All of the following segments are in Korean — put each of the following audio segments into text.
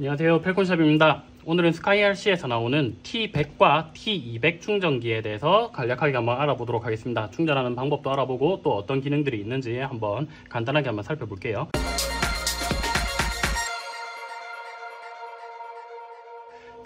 안녕하세요. 펠콘샵입니다. 오늘은 스카이RC에서 나오는 T100과 T200 충전기에 대해서 간략하게 한번 알아보도록 하겠습니다. 충전하는 방법도 알아보고 또 어떤 기능들이 있는지 한번 간단하게 한번 살펴볼게요.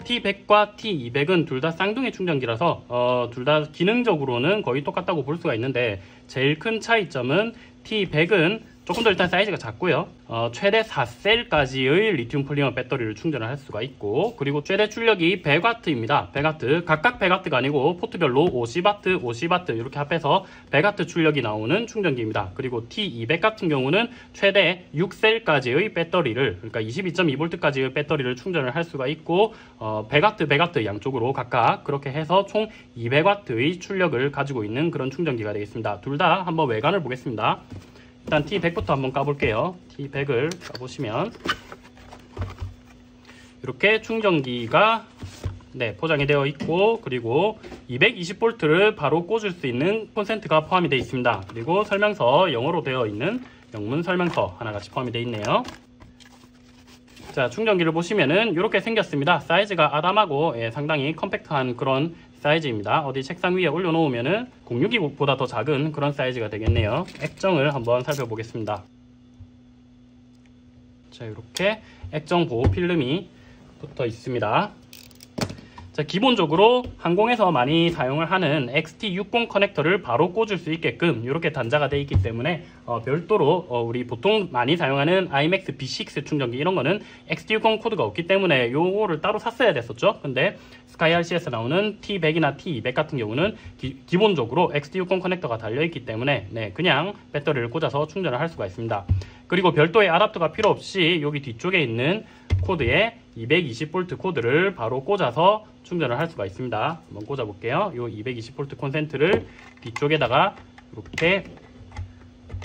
T100과 T200은 둘 다 쌍둥이 충전기라서 어, 둘 다 기능적으로는 거의 똑같다고 볼 수가 있는데 제일 큰 차이점은 T100은 조금 더 일단 사이즈가 작고요. 어, 최대 4셀까지의 리튬 폴리머 배터리를 충전을 할 수가 있고 그리고 최대 출력이 100W입니다. 100W 각각 100W가 아니고 포트별로 50W 50W 이렇게 합해서 100W 출력이 나오는 충전기입니다. 그리고 T200 같은 경우는 최대 6셀까지의 배터리를 그러니까 22.2V까지의 배터리를 충전을 할 수가 있고 어, 100W 100W 양쪽으로 각각 그렇게 해서 총 200W의 출력을 가지고 있는 그런 충전기가 되겠습니다. 둘 다 한번 외관을 보겠습니다 일단 T100부터 한번 까볼게요. T100을 까보시면 이렇게 충전기가 네, 포장이 되어 있고 그리고 220V를 바로 꽂을 수 있는 콘센트가 포함이 되어 있습니다. 그리고 설명서 영어로 되어 있는 영문 설명서 하나 같이 포함이 되어 있네요. 자 충전기를 보시면은 이렇게 생겼습니다. 사이즈가 아담하고 예, 상당히 컴팩트한 그런 사이즈입니다. 어디 책상 위에 올려놓으면 062보다 더 작은 그런 사이즈가 되겠네요. 액정을 한번 살펴보겠습니다. 자 이렇게 액정 보호 필름이 붙어 있습니다. 자, 기본적으로 항공에서 많이 사용을 하는 XT60 커넥터를 바로 꽂을 수 있게끔 이렇게 단자가 되어 있기 때문에 어, 별도로 어, 우리 보통 많이 사용하는 IMAX B6 충전기 이런 거는 XT60 코드가 없기 때문에 요거를 따로 샀어야 됐었죠. 근데 스카이 RC에서 나오는 T100이나 T200 같은 경우는 기, 본적으로 XT60 커넥터가 달려있기 때문에 네, 그냥 배터리를 꽂아서 충전을 할 수가 있습니다. 그리고 별도의 아답터가 필요 없이 여기 뒤쪽에 있는 코드에 220V 코드를 바로 꽂아서 충전을 할 수가 있습니다. 한번 꽂아 볼게요. 이 220V 콘센트를 뒤쪽에다가 이렇게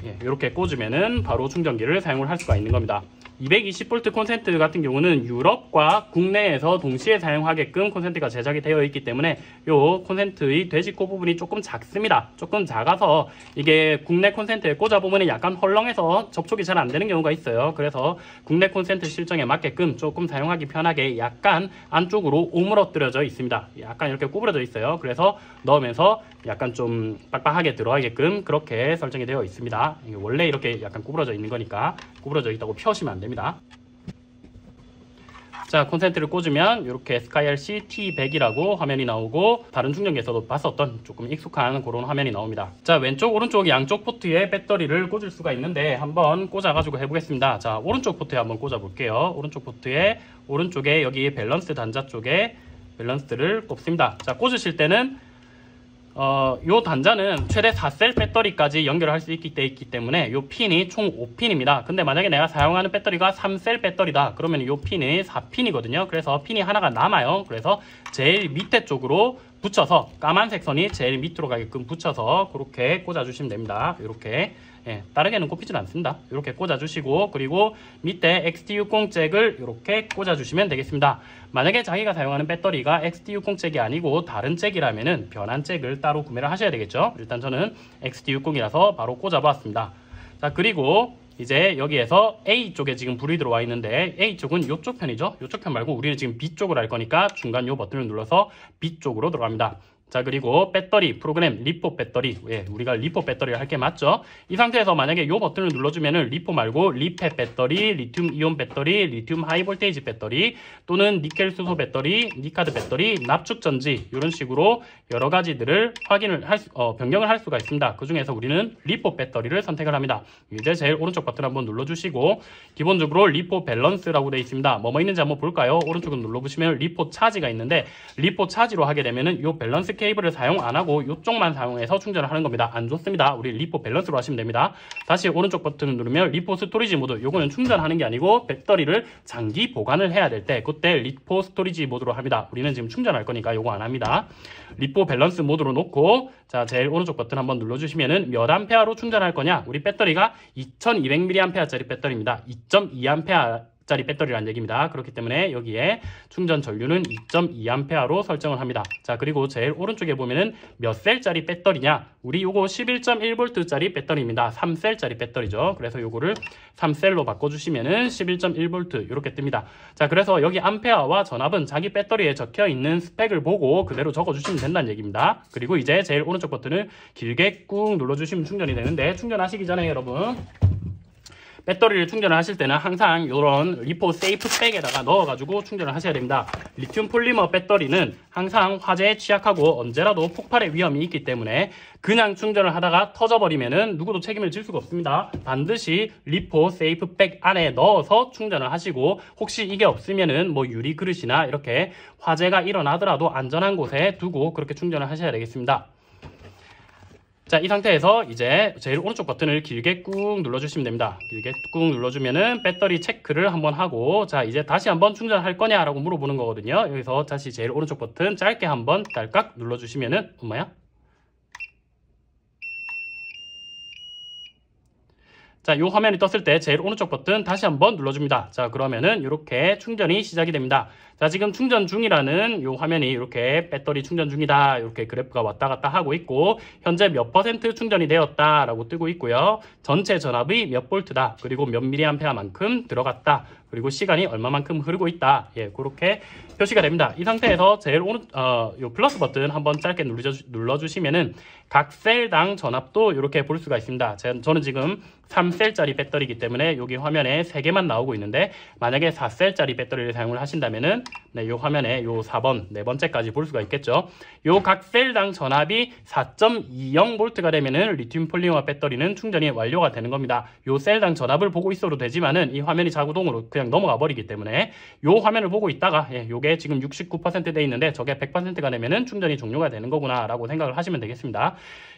예, 이렇게 꽂으면은 바로 충전기를 사용을 할 수가 있는 겁니다. 220V 콘센트 같은 경우는 유럽과 국내에서 동시에 사용하게끔 콘센트가 제작이 되어 있기 때문에 이 콘센트의 돼지코 부분이 조금 작습니다. 조금 작아서 이게 국내 콘센트에 꽂아보면 약간 헐렁해서 접촉이 잘 안 되는 경우가 있어요. 그래서 국내 콘센트 실정에 맞게끔 조금 사용하기 편하게 약간 안쪽으로 오므러뜨려져 있습니다. 약간 이렇게 구부러져 있어요. 그래서 넣으면서 약간 좀 빡빡하게 들어가게끔 그렇게 설정이 되어 있습니다. 원래 이렇게 약간 구부러져 있는 거니까 구부러져 있다고 펴시면 안 됩니다. 자 콘센트를 꽂으면 이렇게 SkyRC T100이라고 화면이 나오고 다른 충전기에서도 봤었던 조금 익숙한 그런 화면이 나옵니다. 자 왼쪽 오른쪽 양쪽 포트에 배터리를 꽂을 수가 있는데 한번 꽂아 가지고 해보겠습니다. 자 오른쪽 포트에 한번 꽂아 볼게요. 오른쪽 포트에 오른쪽에 여기 밸런스 단자 쪽에 밸런스를 꼽습니다. 자 꽂으실 때는 어, 요 단자는 최대 4셀 배터리까지 연결할 수 있기, 때문에 요 핀이 총 5핀입니다. 근데 만약에 내가 사용하는 배터리가 3셀 배터리다. 그러면 요 핀이 4핀이거든요. 그래서 핀이 하나가 남아요. 그래서 제일 밑에 쪽으로 붙여서 까만색 선이 제일 밑으로 가게끔 붙여서 그렇게 꽂아주시면 됩니다. 이렇게 예, 다르게는 꼽히진 않습니다. 이렇게 꽂아주시고 그리고 밑에 XT60 잭을 이렇게 꽂아주시면 되겠습니다. 만약에 자기가 사용하는 배터리가 XT60 잭이 아니고 다른 잭이라면 변한 잭을 따로 구매를 하셔야 되겠죠. 일단 저는 XT60이라서 바로 꽂아봤습니다. 자 그리고 이제 여기에서 A쪽에 지금 불이 들어와 있는데 A쪽은 이쪽 편이죠. 이쪽 편 말고 우리는 지금 B쪽으로 할 거니까 중간 이 버튼을 눌러서 B쪽으로 들어갑니다. 자 그리고 배터리 프로그램 LiPo 배터리. 예, 우리가 LiPo 배터리를 할 게 맞죠? 이 상태에서 만약에 이 버튼을 눌러주면 은 LiPo 말고 LiFe 배터리 리튬 이온 배터리 리튬 high voltage 배터리 또는 니켈 수소 배터리 니카드 배터리 납축 전지 이런 식으로 여러 가지들을 확인을 할 수, 어, 변경을 할 수가 있습니다. 그 중에서 우리는 LiPo 배터리를 선택을 합니다. 이제 제일 오른쪽 버튼 한번 눌러주시고 기본적으로 LiPo balance라고 되어 있습니다. 뭐뭐 있는지 한번 볼까요? 오른쪽을 눌러보시면 LiPo charge가 있는데 리포 차지로 하게 되면은 이 밸런스 케이블을 사용 안 하고 이쪽만 사용해서 충전을 하는 겁니다. 안 좋습니다. 우리 LiPo balance로 하시면 됩니다. 다시 오른쪽 버튼을 누르면 LiPo storage 모드 요거는 충전하는 게 아니고 배터리를 장기 보관을 해야 될 때 그때 LiPo storage 모드로 합니다. 우리는 지금 충전할 거니까 요거 안 합니다. LiPo 밸런스 모드로 놓고 자 제일 오른쪽 버튼 한번 눌러주시면은 몇 암페어로 충전할 거냐 우리 배터리가 2200mAh짜리 배터리입니다. 2.2A 짜리 배터리란 얘기입니다. 그렇기 때문에 여기에 충전 전류는 2.2A로 설정을 합니다. 자, 그리고 제일 오른쪽에 보면은 몇 셀짜리 배터리냐? 우리 요거 11.1V짜리 배터리입니다. 3셀짜리 배터리죠. 그래서 요거를 3셀로 바꿔주시면은 11.1V 이렇게 뜹니다. 자, 그래서 여기 암페어와 전압은 자기 배터리에 적혀 있는 스펙을 보고 그대로 적어주시면 된다는 얘기입니다. 그리고 이제 제일 오른쪽 버튼을 길게 꾹 눌러주시면 충전이 되는데 충전하시기 전에 여러분 배터리를 충전을 하실 때는 항상 이런 LiPo safe bag에다가 넣어가지고 충전을 하셔야 됩니다. 리튬 폴리머 배터리는 항상 화재에 취약하고 언제라도 폭발의 위험이 있기 때문에 그냥 충전을 하다가 터져버리면은 누구도 책임을 질 수가 없습니다. 반드시 LiPo safe bag 안에 넣어서 충전을 하시고 혹시 이게 없으면은 뭐 유리 그릇이나 이렇게 화재가 일어나더라도 안전한 곳에 두고 그렇게 충전을 하셔야 되겠습니다. 자, 이 상태에서 이제 제일 오른쪽 버튼을 길게 꾹 눌러주시면 됩니다. 길게 꾹 눌러주면은 배터리 체크를 한번 하고, 자, 이제 다시 한번 충전할 거냐라고 물어보는 거거든요. 여기서 다시 제일 오른쪽 버튼 짧게 한번 딸깍 눌러주시면은, 엄마야? 자, 이 화면이 떴을 때 제일 오른쪽 버튼 다시 한번 눌러줍니다. 자, 그러면은 이렇게 충전이 시작이 됩니다. 자, 지금 충전 중이라는 이 화면이 이렇게 배터리 충전 중이다. 이렇게 그래프가 왔다 갔다 하고 있고, 현재 몇 퍼센트 충전이 되었다 라고 뜨고 있고요. 전체 전압이 몇 볼트다. 그리고 몇 미리암페어만큼 들어갔다. 그리고 시간이 얼마만큼 흐르고 있다. 예, 그렇게 표시가 됩니다. 이 상태에서 제일 오른, 어, 요 플러스 버튼 한번 짧게 눌러주, 눌러주시면은 각 셀당 전압도 이렇게 볼 수가 있습니다. 제, 저는 지금 3셀짜리 배터리이기 때문에 여기 화면에 3개만 나오고 있는데 만약에 4셀짜리 배터리를 사용을 하신다면은 네, 요 화면에 요 4번, 네 번째까지 볼 수가 있겠죠. 요 각 셀당 전압이 4.20V가 되면은 리튬 폴리머 배터리는 충전이 완료가 되는 겁니다. 요 셀당 전압을 보고 있어도 되지만은 이 화면이 자구동으로 그냥 넘어가 버리기 때문에 요 화면을 보고 있다가 예, 요게 지금 69%돼 있는데 저게 100%가 되면은 충전이 종료가 되는 거구나라고 생각을 하시면 되겠습니다.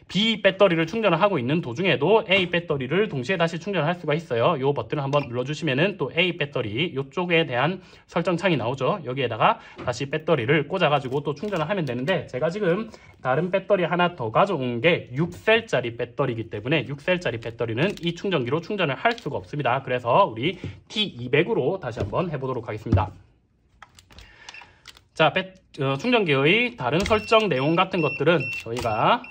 B 배터리를 충전을 하고 있는 도중에도 A 배터리를 동시에 다시 충전할 수가 있어요. 이 버튼을 한번 눌러주시면은 또 A 배터리 이쪽에 대한 설정 창이 나오죠. 여기에다가 다시 배터리를 꽂아가지고 또 충전을 하면 되는데 제가 지금 다른 배터리 하나 더 가져온 게 6셀짜리 배터리이기 때문에 6셀짜리 배터리는 이 충전기로 충전을 할 수가 없습니다. 그래서 우리 T200으로 다시 한번 해보도록 하겠습니다. 자, 배, 어, 충전기의 다른 설정 내용 같은 것들은 저희가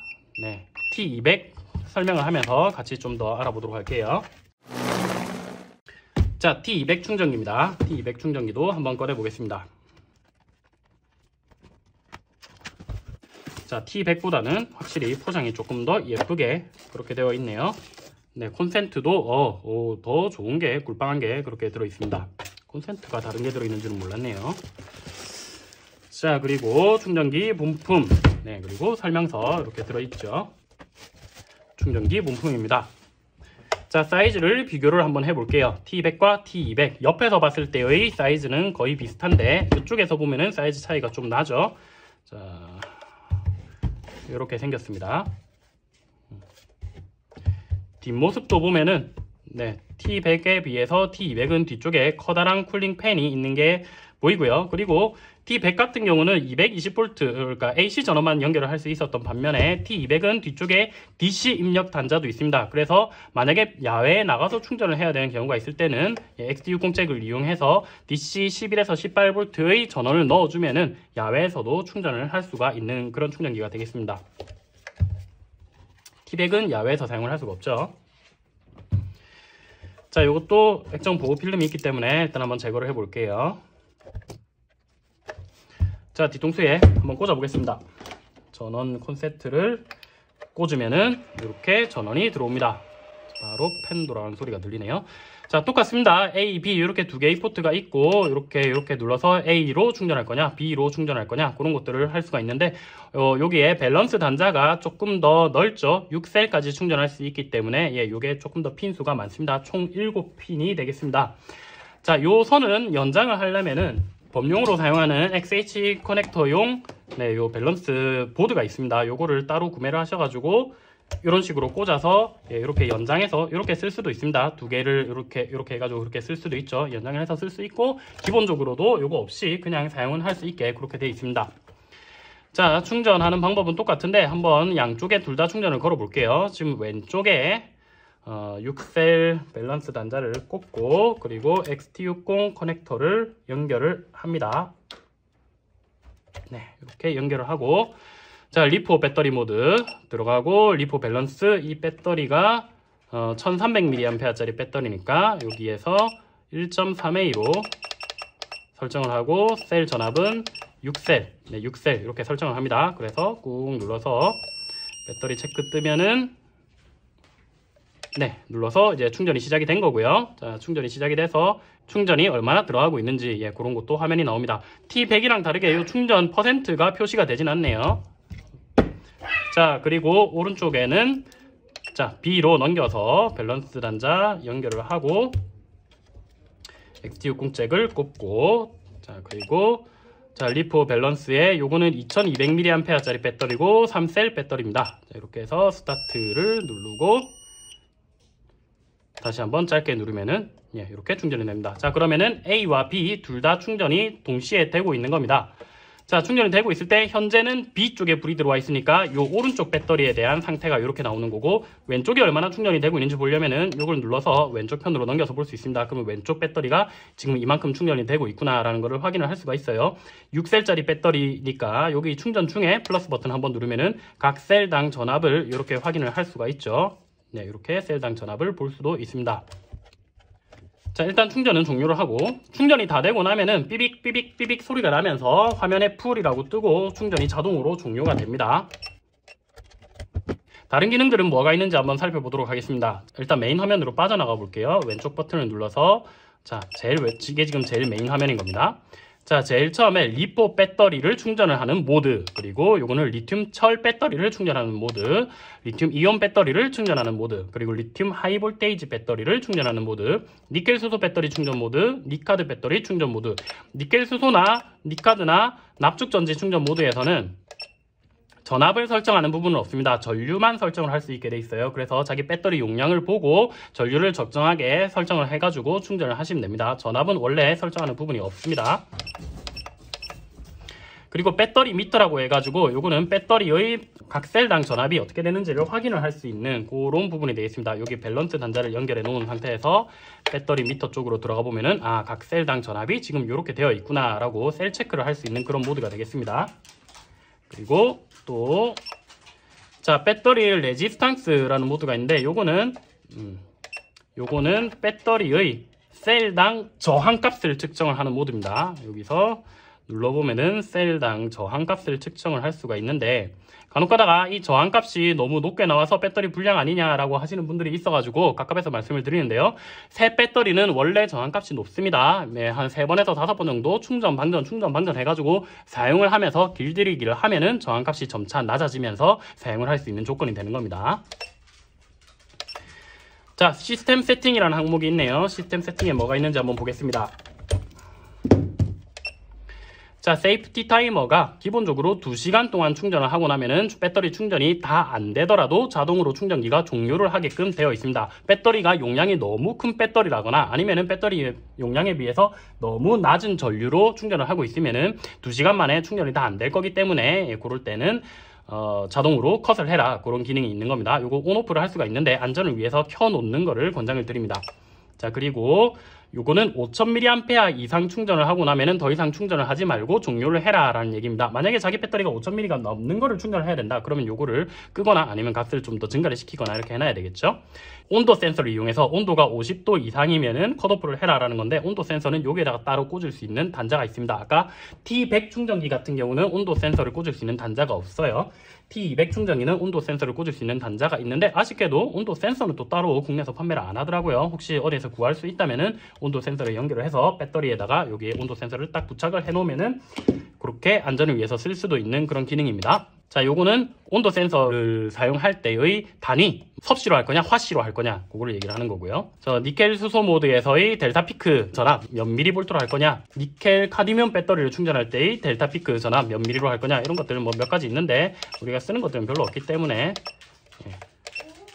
네, T200 설명을 하면서 같이 좀 더 알아보도록 할게요. 자, T200 충전기입니다. T200 충전기도 한번 꺼내 보겠습니다. 자, T100보다는 확실히 포장이 조금 더 예쁘게 그렇게 되어 있네요. 네, 콘센트도 어, 어, 더 좋은 게 꿀빵한 게 그렇게 들어 있습니다. 콘센트가 다른 게 들어 있는 줄은 몰랐네요. 자, 그리고 충전기 부품. 네, 그리고 설명서 이렇게 들어 있죠. 충전기 부품입니다. 자, 사이즈를 비교를 한번 해볼게요. T100과 T200. 옆에서 봤을 때의 사이즈는 거의 비슷한데, 이쪽에서 보면은 사이즈 차이가 좀 나죠. 자, 이렇게 생겼습니다. 뒷모습도 보면은, 네, T100에 비해서 T200은 뒤쪽에 커다란 cooling fan이 있는 게 보이고요. 그리고 T100 같은 경우는 220V 그러니까 AC 전원만 연결을 할 수 있었던 반면에 T200은 뒤쪽에 DC 입력 단자도 있습니다. 그래서 만약에 야외에 나가서 충전을 해야 되는 경우가 있을 때는 XD60 잭을 이용해서 DC 11에서 18V의 전원을 넣어주면은 야외에서도 충전을 할 수가 있는 그런 충전기가 되겠습니다. T100은 야외에서 사용을 할 수가 없죠. 자, 이것도 액정 보호 필름이 있기 때문에 일단 한번 제거를 해 볼게요. 자 뒤통수에 한번 꽂아 보겠습니다. 전원 콘센트를 꽂으면은 이렇게 전원이 들어옵니다. 바로 팬 돌아가는 소리가 들리네요. 자 똑같습니다. A, B 이렇게 두 개의 포트가 있고 이렇게 이렇게 눌러서 A로 충전할 거냐 B로 충전할 거냐 그런 것들을 할 수가 있는데 어, 여기에 밸런스 단자가 조금 더 넓죠? 6셀까지 충전할 수 있기 때문에 예, 이게 조금 더 핀 수가 많습니다. 총 7핀이 되겠습니다. 자, 요 선은 연장을 하려면은 범용으로 사용하는 XH 커넥터용 네, 요 밸런스 보드가 있습니다. 요거를 따로 구매를 하셔가지고 이런 식으로 꽂아서 예, 이렇게 연장해서 이렇게 쓸 수도 있습니다. 두 개를 이렇게 이렇게 해가지고 이렇게 쓸 수도 있죠. 연장을 해서 쓸 수 있고 기본적으로도 요거 없이 그냥 사용은 할수 있게 그렇게 되어 있습니다. 자 충전하는 방법은 똑같은데 한번 양쪽에 둘 다 충전을 걸어 볼게요. 지금 왼쪽에 어, 6셀 밸런스 단자를 꽂고 그리고 XT60 커넥터를 연결을 합니다. 네, 이렇게 연결을 하고 자 LiPo 배터리 모드 들어가고 LiPo 밸런스 이 배터리가 어, 1300mAh짜리 배터리니까 여기에서 1.3A로 설정을 하고 셀 전압은 6셀, 네, 6셀 이렇게 설정을 합니다. 그래서 꾹 눌러서 배터리 체크 뜨면은 네, 눌러서 이제 충전이 시작이 된 거고요. 자, 충전이 시작이 돼서 충전이 얼마나 들어가고 있는지 예, 그런 것도 화면이 나옵니다. T100이랑 다르게 이 충전 퍼센트가 표시가 되진 않네요. 자, 그리고 오른쪽에는 자, B로 넘겨서 밸런스 단자 연결을 하고 XT60 잭을 꼽고 자, 그리고 자, LiPo 밸런스에 요거는 2200mAh짜리 배터리고 3셀 배터리입니다. 자, 이렇게 해서 스타트를 누르고 다시 한번 짧게 누르면은 예, 이렇게 충전이 됩니다. 자, 그러면은 A와 B 둘 다 충전이 동시에 되고 있는 겁니다. 자, 충전이 되고 있을 때 현재는 B 쪽에 불이 들어와 있으니까 이 오른쪽 배터리에 대한 상태가 이렇게 나오는 거고 왼쪽이 얼마나 충전이 되고 있는지 보려면은 이걸 눌러서 왼쪽 편으로 넘겨서 볼 수 있습니다. 그러면 왼쪽 배터리가 지금 이만큼 충전이 되고 있구나라는 것을 확인을 할 수가 있어요. 6셀짜리 배터리니까 여기 충전 중에 플러스 버튼 한번 누르면은 각 셀당 전압을 이렇게 확인을 할 수가 있죠. 네, 이렇게 셀당 전압을 볼 수도 있습니다. 자 일단 충전은 종료를 하고 충전이 다 되고 나면은 삐빅 삐빅 삐빅 소리가 나면서 화면에 full이라고 뜨고 충전이 자동으로 종료가 됩니다. 다른 기능들은 뭐가 있는지 한번 살펴보도록 하겠습니다. 일단 메인 화면으로 빠져나가 볼게요. 왼쪽 버튼을 눌러서 자 제일 이게 지금 제일 메인 화면인 겁니다 자, 제일 처음에 LiPo 배터리를 충전을 하는 모드, 그리고 요거는 리튬 철 배터리를 충전하는 모드, 리튬 이온 배터리를 충전하는 모드, 그리고 리튬 high voltage 배터리를 충전하는 모드, 니켈 수소 배터리 충전 모드, NiCad 배터리 충전 모드, 니켈 수소나 NiCad나 납축 전지 충전 모드에서는 전압을 설정하는 부분은 없습니다. 전류만 설정을 할 수 있게 돼 있어요. 그래서 자기 배터리 용량을 보고 전류를 적정하게 설정을 해가지고 충전을 하시면 됩니다. 전압은 원래 설정하는 부분이 없습니다. 그리고 배터리 미터라고 해가지고 요거는 배터리의 각 셀당 전압이 어떻게 되는지를 확인을 할 수 있는 그런 부분이 되어 있습니다. 여기 밸런스 단자를 연결해 놓은 상태에서 배터리 미터 쪽으로 들어가 보면은 아 각 셀당 전압이 지금 이렇게 되어 있구나 라고 셀 체크를 할 수 있는 그런 모드가 되겠습니다. 그리고 또, 자, 배터리 resistance라는 모드가 있는데, 요거는, 음, 요거는 배터리의 셀당 저항값을 측정을 하는 모드입니다. 여기서 눌러보면은 셀당 저항값을 측정을 할 수가 있는데 간혹 가다가 이 저항값이 너무 높게 나와서 배터리 불량 아니냐라고 하시는 분들이 있어가지고 각각에서 말씀을 드리는데요. 새 배터리는 원래 저항값이 높습니다. 네, 한 3번에서 5번 정도 충전, 방전, 충전, 방전 해가지고 사용을 하면서 길들이기를 하면은 저항값이 점차 낮아지면서 사용을 할 수 있는 조건이 되는 겁니다. 자, 시스템 세팅이라는 항목이 있네요. 시스템 세팅에 뭐가 있는지 한번 보겠습니다. 자, safety 타이머가 기본적으로 2시간 동안 충전을 하고 나면은 배터리 충전이 다 안 되더라도 자동으로 충전기가 종료를 하게끔 되어 있습니다. 배터리가 용량이 너무 큰 배터리라거나 아니면은 배터리 용량에 비해서 너무 낮은 전류로 충전을 하고 있으면은 2시간 만에 충전이 다 안 될 거기 때문에 예, 그럴 때는 어, 자동으로 컷을 해라 그런 기능이 있는 겁니다. 이거 on off를 할 수가 있는데 안전을 위해서 켜놓는 거를 권장을 드립니다. 자 그리고 요거는 5000mAh 이상 충전을 하고 나면은 더 이상 충전을 하지 말고 종료를 해라 라는 얘기입니다. 만약에 자기 배터리가 5000mAh가 넘는 거를 충전을 해야 된다. 그러면 요거를 끄거나 아니면 값을 좀 더 증가를 시키거나 이렇게 해놔야 되겠죠 온도 센서를 이용해서 온도가 50도 이상이면은 컷오프를 해라 라는 건데 온도 센서는 여기에다가 따로 꽂을 수 있는 단자가 있습니다 아까 T100 충전기 같은 경우는 온도 센서를 꽂을 수 있는 단자가 없어요 T200 충전기는 온도 센서를 꽂을 수 있는 단자가 있는데 아쉽게도 온도 센서는 또 따로 국내에서 판매를 안 하더라고요. 혹시 어디에서 구할 수 있다면은 온도 센서를 연결을 해서 배터리에다가 여기에 온도 센서를 딱 부착을 해 놓으면은 그렇게 안전을 위해서 쓸 수도 있는 그런 기능입니다. 자, 요거는 온도 센서를 사용할 때의 단위, 섭씨로 할 거냐, 화씨로 할 거냐, 그거를 얘기를 하는 거고요. 저 니켈 수소 모드에서의 델타 피크 전압 몇 밀리볼트로 할 거냐, 니켈 카디뮴 배터리를 충전할 때의 델타 피크 전압 몇 밀리로 할 거냐, 이런 것들은 뭐 몇 가지 있는데 우리가 쓰는 것들은 별로 없기 때문에 예,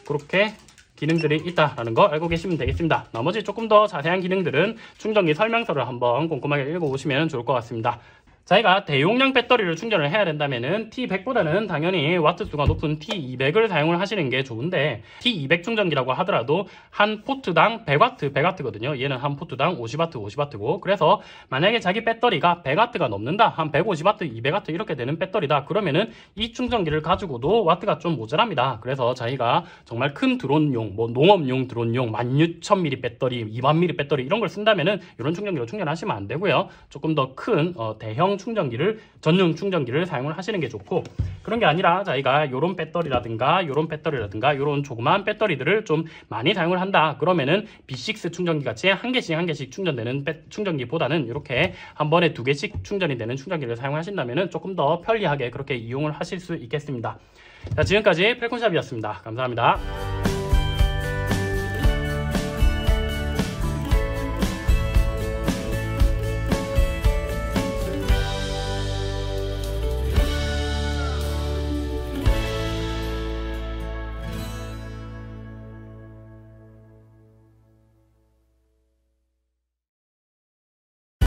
그렇게 기능들이 있다라는 거 알고 계시면 되겠습니다. 나머지 조금 더 자세한 기능들은 충전기 설명서를 한번 꼼꼼하게 읽어보시면 좋을 것 같습니다. 저희가 대용량 배터리를 충전을 해야 된다면은 T100보다는 당연히 와트 수가 높은 T200을 사용을 하시는 게 좋은데 T200 충전기라고 하더라도 한 포트당 100W, 100W거든요. 얘는 한 포트당 50W, 50W고 그래서 만약에 자기 배터리가 100W가 넘는다, 한 150W, 200W 이렇게 되는 배터리다 그러면은 이 충전기를 가지고도 와트가 좀 모자랍니다. 그래서 저희가 정말 큰 드론용, 뭐 농업용 드론용 16,000mAh 배터리, 2만mAh 배터리 이런 걸 쓴다면은 이런 충전기로 충전하시면 안 되고요. 조금 더큰 어, 대형 충전기를 전용 충전기를 사용을 하시는 게 좋고 그런 게 아니라 저희가 이런 배터리라든가 이런 배터리라든가 이런 조그마한 배터리들을 좀 많이 사용을 한다 그러면은 B6 충전기 같이 한 개씩 한 개씩 충전되는 배- 충전기보다는 이렇게 한 번에 두 개씩 충전이 되는 충전기를 사용하신다면은 조금 더 편리하게 그렇게 이용을 하실 수 있겠습니다. 자 지금까지 펠콘샵이었습니다. 감사합니다.